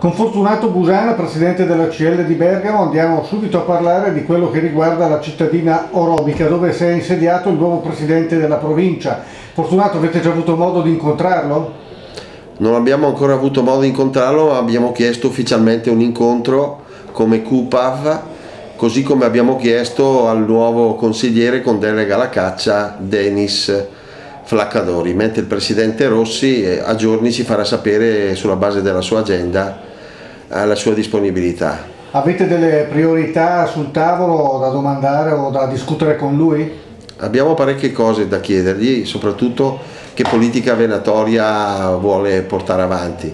Con Fortunato Busana, presidente della CL di Bergamo, andiamo subito a parlare di quello che riguarda la cittadina orobica, dove si è insediato il nuovo presidente della provincia. Fortunato, avete già avuto modo di incontrarlo? Non abbiamo ancora avuto modo di incontrarlo, ma abbiamo chiesto ufficialmente un incontro come CUPAV, così come abbiamo chiesto al nuovo consigliere con delega alla caccia, Denis Flaccadori, mentre il presidente Rossi eh, a giorni ci farà sapere sulla base della sua agenda la sua disponibilità. Avete delle priorità sul tavolo da domandare o da discutere con lui? Abbiamo parecchie cose da chiedergli, soprattutto che politica venatoria vuole portare avanti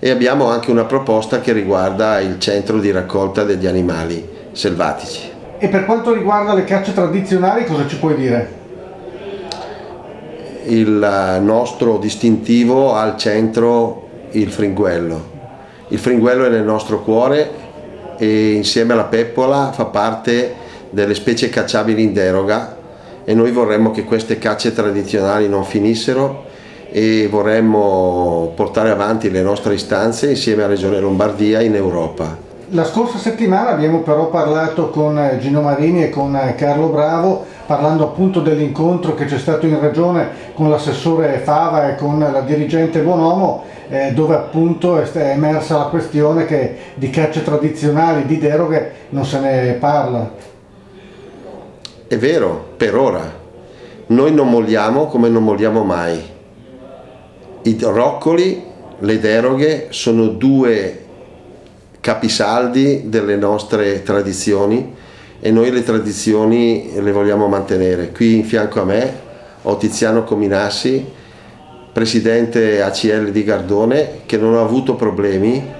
e abbiamo anche una proposta che riguarda il centro di raccolta degli animali selvatici. E per quanto riguarda le cacce tradizionali cosa ci puoi dire? Il nostro distintivo al centro il fringuello. Il fringuello è nel nostro cuore e insieme alla peppola fa parte delle specie cacciabili in deroga e noi vorremmo che queste cacce tradizionali non finissero e vorremmo portare avanti le nostre istanze insieme alla Regione Lombardia in Europa. La scorsa settimana abbiamo però parlato con Gino Marini e con Carlo Bravo parlando appunto dell'incontro che c'è stato in regione con l'assessore Fava e con la dirigente Bonomo eh, dove appunto è emersa la questione che di cacce tradizionali, di deroghe non se ne parla. È vero, per ora. Noi non molliamo come non molliamo mai. I roccoli, le deroghe sono due capisaldi delle nostre tradizioni e noi le tradizioni le vogliamo mantenere. Qui in fianco a me ho Tiziano Cominassi, presidente ACL di Gardone, che non ha avuto problemi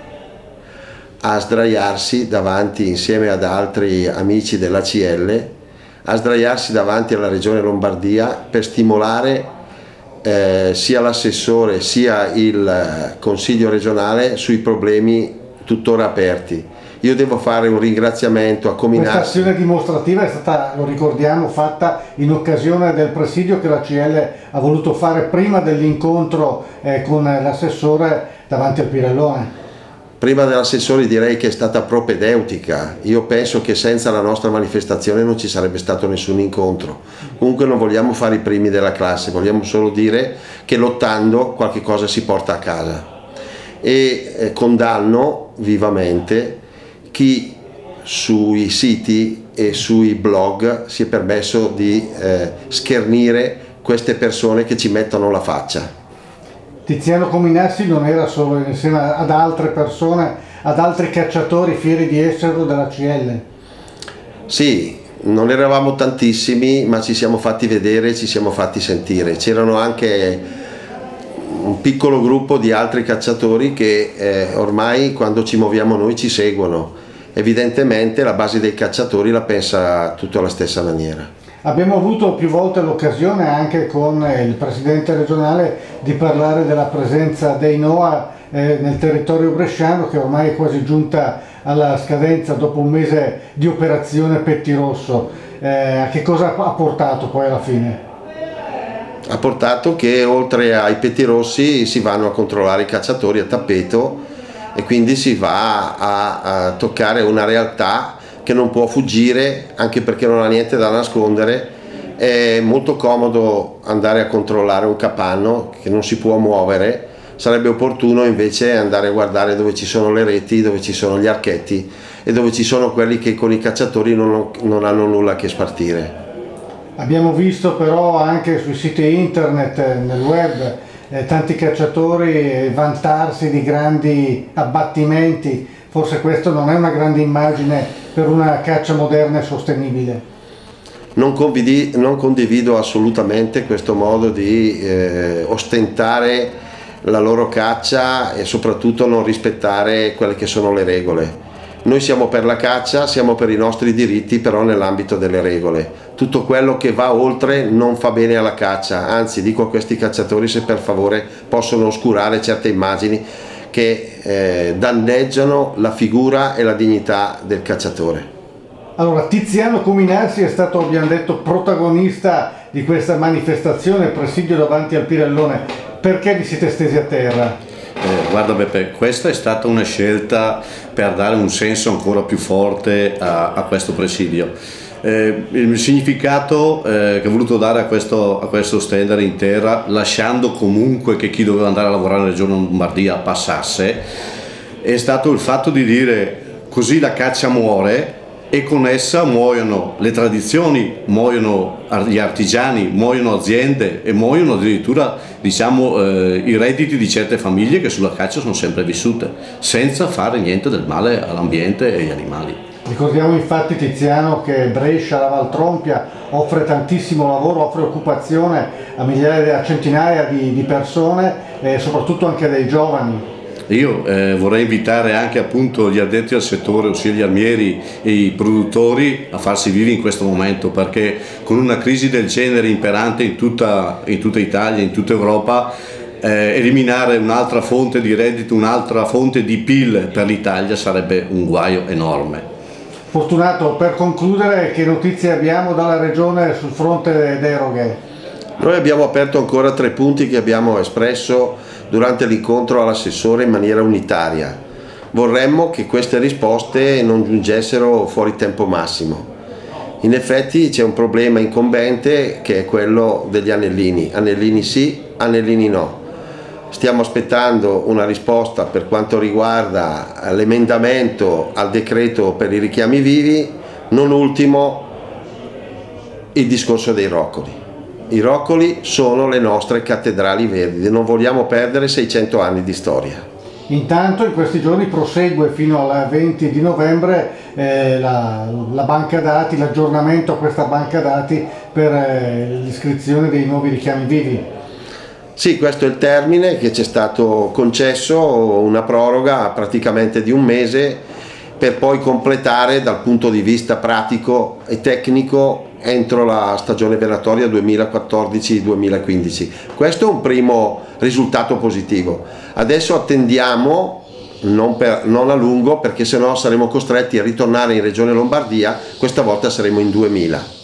a sdraiarsi davanti insieme ad altri amici dell'ACL, a sdraiarsi davanti alla regione Lombardia per stimolare eh, sia l'assessore sia il consiglio regionale sui problemi tuttora aperti. Io devo fare un ringraziamento a Cominassi. Questa azione dimostrativa è stata, lo ricordiamo, fatta in occasione del presidio che la CL ha voluto fare prima dell'incontro eh, con l'assessore davanti al Pirellone. Prima dell'assessore direi che è stata propedeutica, io penso che senza la nostra manifestazione non ci sarebbe stato nessun incontro. Comunque non vogliamo fare i primi della classe, vogliamo solo dire che lottando qualche cosa si porta a casa e eh, condanno vivamente chi sui siti e sui blog si è permesso di eh, schernire queste persone che ci mettono la faccia. Tiziano Cominassi non era solo insieme ad altre persone, ad altri cacciatori fieri di esserlo della CL? Sì, non eravamo tantissimi ma ci siamo fatti vedere, ci siamo fatti sentire. C'erano anche un piccolo gruppo di altri cacciatori che eh, ormai quando ci muoviamo noi ci seguono. Evidentemente la base dei cacciatori la pensa tutta alla stessa maniera. Abbiamo avuto più volte l'occasione anche con il presidente regionale di parlare della presenza dei NOA eh, nel territorio bresciano che ormai è quasi giunta alla scadenza dopo un mese di operazione Pettirosso. Eh, a che cosa ha portato poi alla fine? ha portato che oltre ai pettirossi si vanno a controllare i cacciatori a tappeto e quindi si va a, a toccare una realtà che non può fuggire anche perché non ha niente da nascondere è molto comodo andare a controllare un capanno che non si può muovere sarebbe opportuno invece andare a guardare dove ci sono le reti, dove ci sono gli archetti e dove ci sono quelli che con i cacciatori non, non hanno nulla a che spartire. Abbiamo visto però anche sui siti internet, nel web, eh, tanti cacciatori vantarsi di grandi abbattimenti, forse questo non è una grande immagine per una caccia moderna e sostenibile. Non, non condivido assolutamente questo modo di eh, ostentare la loro caccia e soprattutto non rispettare quelle che sono le regole. Noi siamo per la caccia, siamo per i nostri diritti, però nell'ambito delle regole. Tutto quello che va oltre non fa bene alla caccia, anzi dico a questi cacciatori se per favore possono oscurare certe immagini che eh, danneggiano la figura e la dignità del cacciatore. Allora, Tiziano Cominarsi è stato, abbiamo detto, protagonista di questa manifestazione, presidio davanti al Pirellone. Perché vi siete stesi a terra? Guarda Beppe, questa è stata una scelta per dare un senso ancora più forte a, a questo presidio. Eh, il significato eh, che ho voluto dare a questo, a questo stender in terra, lasciando comunque che chi doveva andare a lavorare nella regione Lombardia passasse, è stato il fatto di dire così la caccia muore e con essa muoiono le tradizioni, muoiono gli artigiani, muoiono aziende e muoiono addirittura diciamo, eh, i redditi di certe famiglie che sulla caccia sono sempre vissute, senza fare niente del male all'ambiente e agli animali. Ricordiamo infatti Tiziano che Brescia, la Valtrompia offre tantissimo lavoro, offre occupazione a migliaia, a centinaia di, di persone e soprattutto anche dei giovani. Io eh, vorrei invitare anche appunto gli addetti al settore, ossia gli armieri e i produttori, a farsi vivi in questo momento perché con una crisi del genere imperante in tutta, in tutta Italia, in tutta Europa, eh, eliminare un'altra fonte di reddito, un'altra fonte di PIL per l'Italia sarebbe un guaio enorme. Fortunato, per concludere che notizie abbiamo dalla Regione sul fronte deroghe? Noi abbiamo aperto ancora tre punti che abbiamo espresso durante l'incontro all'assessore in maniera unitaria. Vorremmo che queste risposte non giungessero fuori tempo massimo. In effetti c'è un problema incombente che è quello degli anellini. Anellini sì, anellini no. Stiamo aspettando una risposta per quanto riguarda l'emendamento al decreto per i richiami vivi, non ultimo il discorso dei roccoli. I roccoli sono le nostre cattedrali verdi, non vogliamo perdere 600 anni di storia. Intanto in questi giorni prosegue fino al 20 di novembre eh, la, la, banca dati, l'aggiornamento a questa banca dati per eh, l'iscrizione dei nuovi richiami vivi. Sì, questo è il termine che ci è stato concesso, una proroga praticamente di un mese per poi completare dal punto di vista pratico e tecnico entro la stagione venatoria 2014-2015. Questo è un primo risultato positivo. Adesso attendiamo, non, per, non a lungo, perché sennò saremo costretti a ritornare in Regione Lombardia, questa volta saremo in 2000.